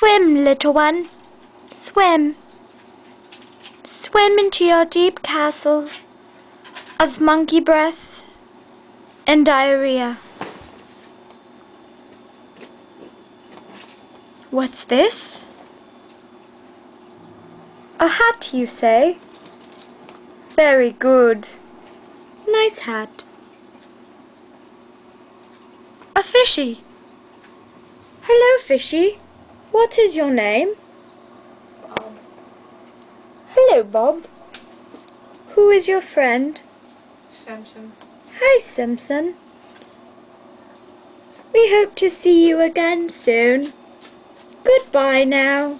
Swim, little one. Swim. Swim into your deep castle of monkey breath and diarrhea. What's this? A hat, you say? Very good. Nice hat. A fishy. Hello, fishy. What is your name? Bob. Hello, Bob. Who is your friend? Simpson. Hi, Simpson. We hope to see you again soon. Goodbye now.